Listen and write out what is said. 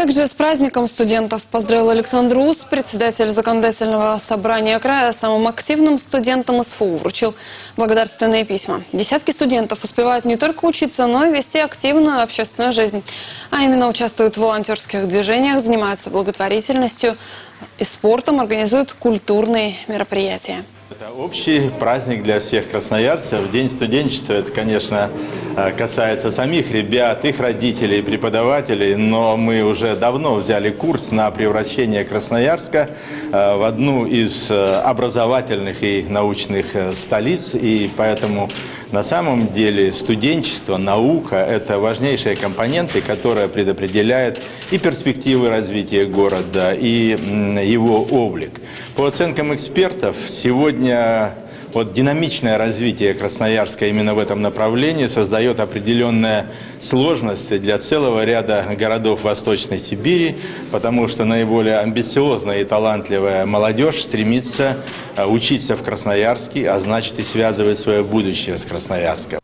Также с праздником студентов поздравил Александр Ус, председатель законодательного собрания края, самым активным студентам СФУ вручил благодарственные письма. Десятки студентов успевают не только учиться, но и вести активную общественную жизнь. А именно участвуют в волонтерских движениях, занимаются благотворительностью и спортом, организуют культурные мероприятия. Это общий праздник для всех красноярцев. День студенчества, это, конечно, э, касается самих ребят, их родителей, преподавателей, но мы уже давно взяли курс на превращение Красноярска э, в одну из э, образовательных и научных столиц, и поэтому на самом деле студенчество, наука – это важнейшие компоненты, которые предопределяют и перспективы развития города, и его облик. По оценкам экспертов, сегодня вот динамичное развитие Красноярска именно в этом направлении создает определенные сложности для целого ряда городов Восточной Сибири, потому что наиболее амбициозная и талантливая молодежь стремится э, учиться в Красноярске, а значит и связывать свое будущее с Красноярском.